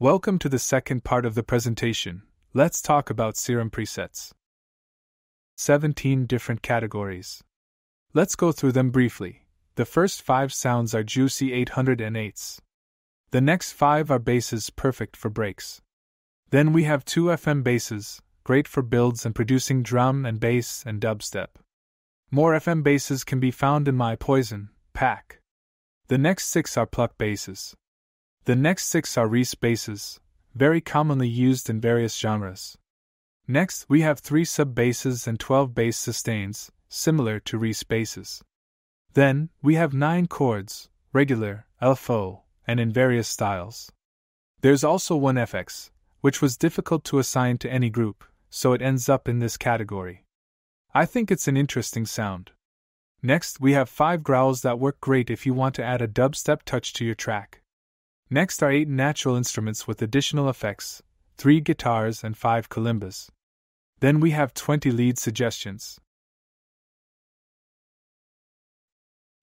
Welcome to the second part of the presentation. Let's talk about serum presets. 17 different categories. Let's go through them briefly. The first five sounds are juicy 808s. The next five are basses perfect for breaks. Then we have two FM basses, great for builds and producing drum and bass and dubstep. More FM basses can be found in my Poison pack. The next six are pluck basses. The next six are Reese basses, very commonly used in various genres. Next, we have three sub basses and 12 bass sustains, similar to Reese basses. Then, we have nine chords, regular, LFO, and in various styles. There's also one FX, which was difficult to assign to any group, so it ends up in this category. I think it's an interesting sound. Next, we have five growls that work great if you want to add a dubstep touch to your track. Next are eight natural instruments with additional effects, three guitars, and five kalimbas. Then we have 20 lead suggestions.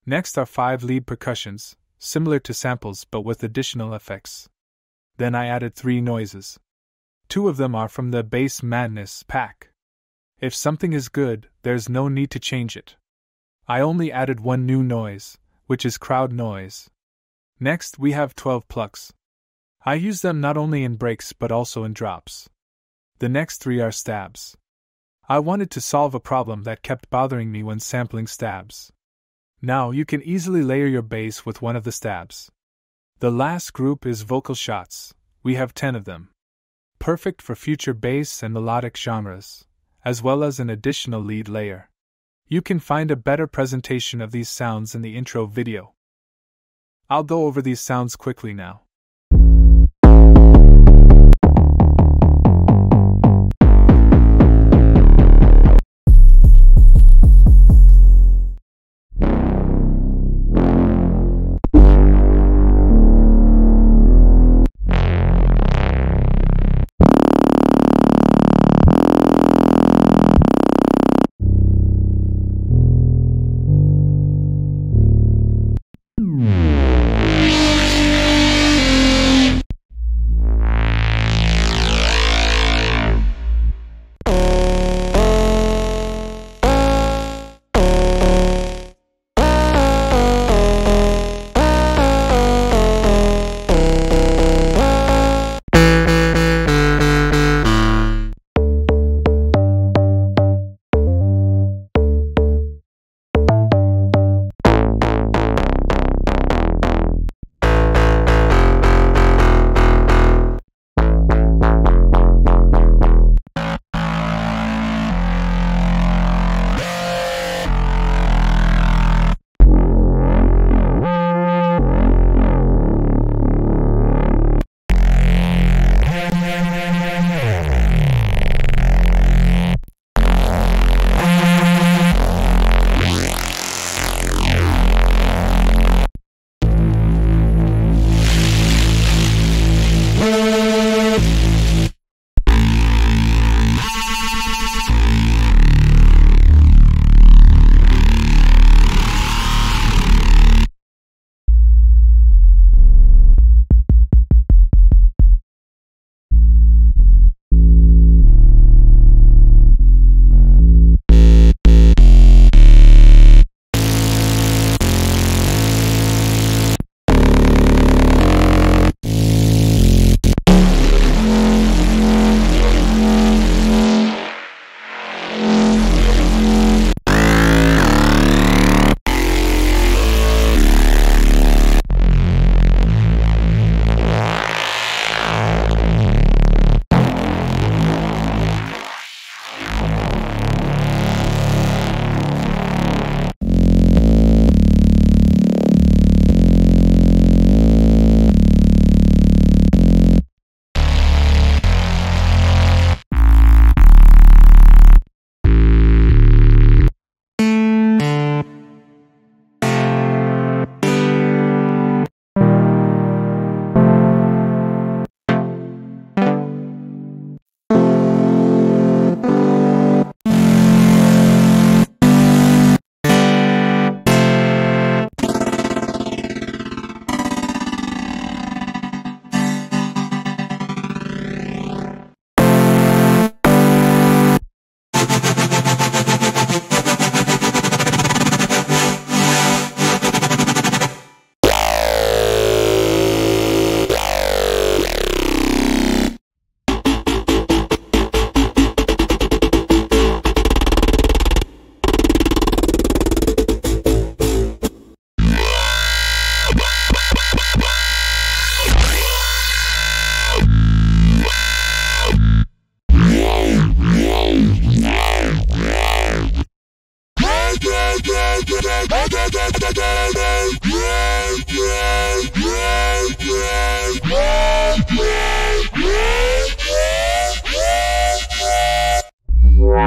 Next are five lead percussions, similar to samples but with additional effects. Then I added three noises. Two of them are from the Bass Madness pack. If something is good, there's no need to change it. I only added one new noise, which is crowd noise, Next, we have 12 plucks. I use them not only in breaks but also in drops. The next three are stabs. I wanted to solve a problem that kept bothering me when sampling stabs. Now you can easily layer your bass with one of the stabs. The last group is vocal shots, we have 10 of them. Perfect for future bass and melodic genres, as well as an additional lead layer. You can find a better presentation of these sounds in the intro video. I'll go over these sounds quickly now.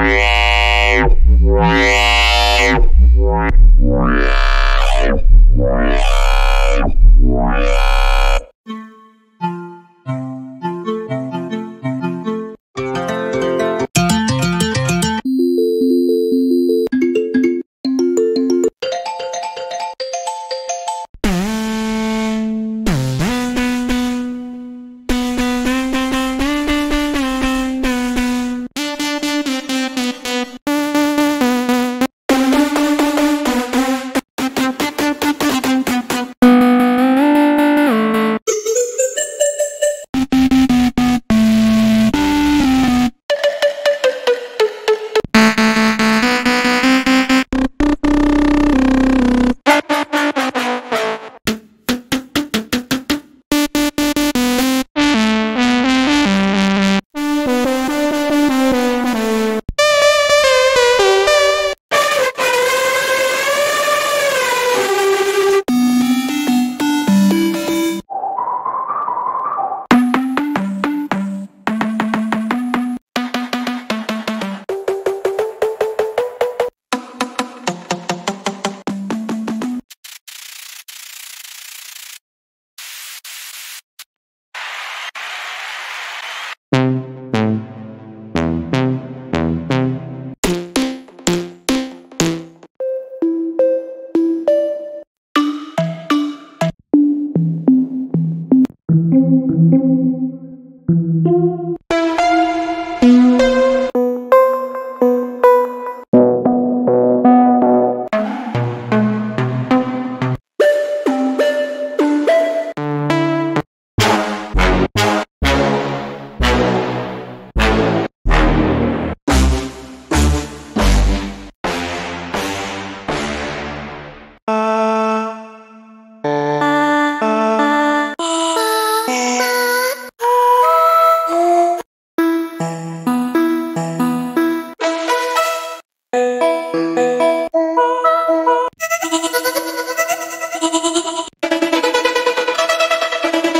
Yeah.